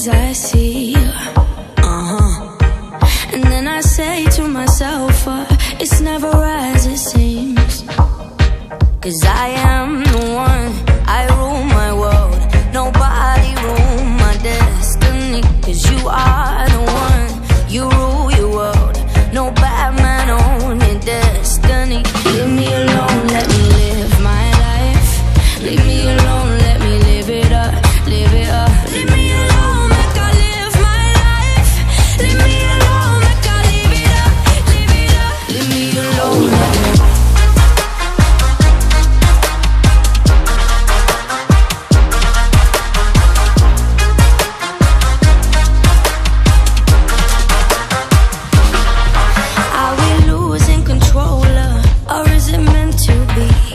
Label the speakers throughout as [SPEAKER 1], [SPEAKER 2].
[SPEAKER 1] things I see. Uh huh. And then I say to myself, uh, it's never as it seems. Cause I am the one. body.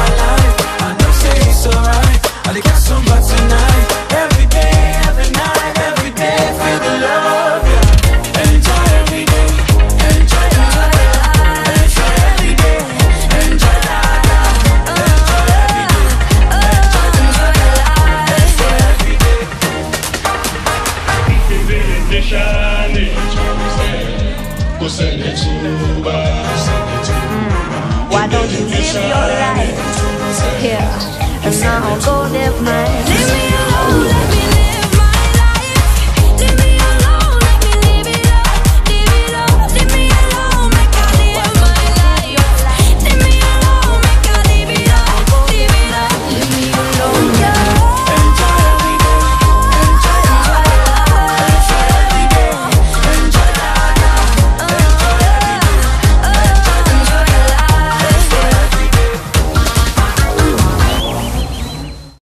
[SPEAKER 1] my life. I
[SPEAKER 2] know say it's alright. I got somebody tonight. Every day, every night, every day Feel the love, yeah. Enjoy every day Enjoy every day Enjoy Enjoy every day Enjoy every day
[SPEAKER 1] don't you live your life here and now go live mine?